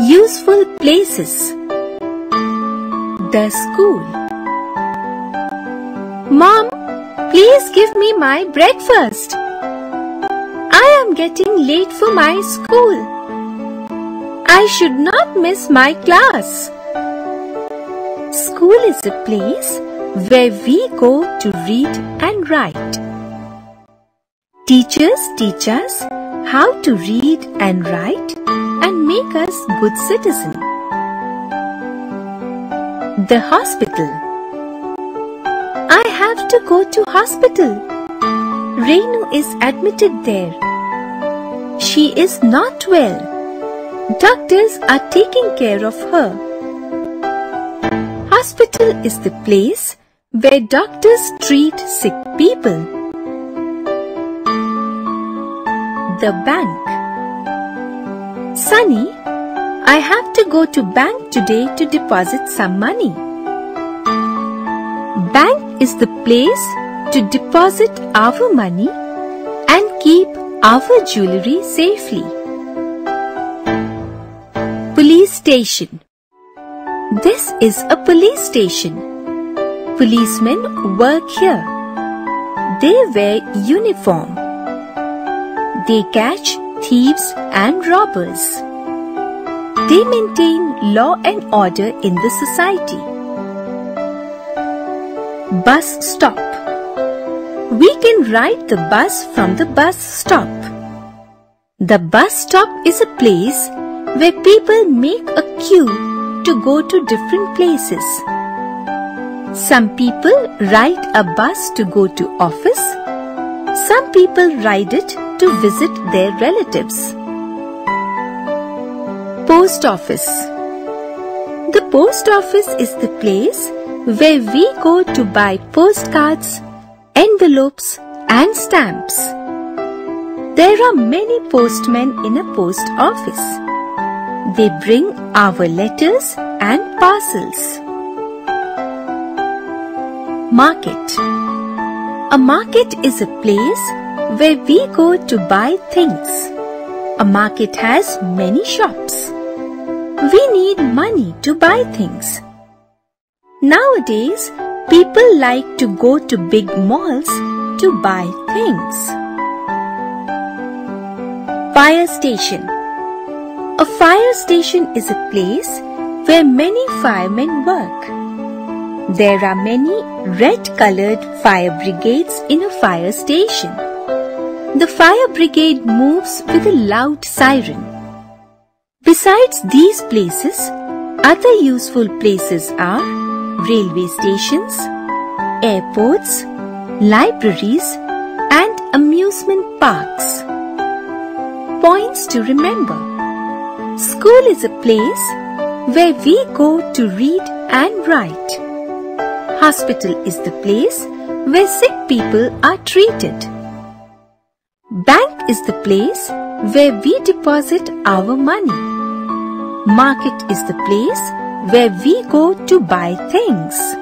Useful places. The school. Mom, please give me my breakfast. I am getting late for my school. I should not miss my class. School is a place where we go to read and write. Teachers teach us how to read and write and make us good citizens. The hospital. I have to go to hospital. Renu is admitted there. She is not well. Doctors are taking care of her. Hospital is the place where doctors treat sick people. The bank. Sunny, I have to go to bank today to deposit some money. Bank is the place to deposit our money and keep our jewelry safely. Police station. This is a police station. Policemen work here. They wear uniform. They catch thieves and robbers. They maintain law and order in the society. Bus stop. We can ride the bus from the bus stop. The bus stop is a place where people make a queue to go to different places. Some people ride a bus to go to office. Some people ride it to visit their relatives. Post office. The post office is the place where we go to buy postcards, envelopes and stamps. There are many postmen in a post office. They bring our letters and parcels. Market A market is a place where we go to buy things. A market has many shops. We need money to buy things. Nowadays, people like to go to big malls to buy things. Fire station A fire station is a place where many firemen work. There are many red colored fire brigades in a fire station. The fire brigade moves with a loud siren. Besides these places, other useful places are railway stations, airports, libraries, and amusement parks. Points to remember School is a place where we go to read and write. Hospital is the place where sick people are treated. Bank is the place where we deposit our money. Market is the place where we go to buy things.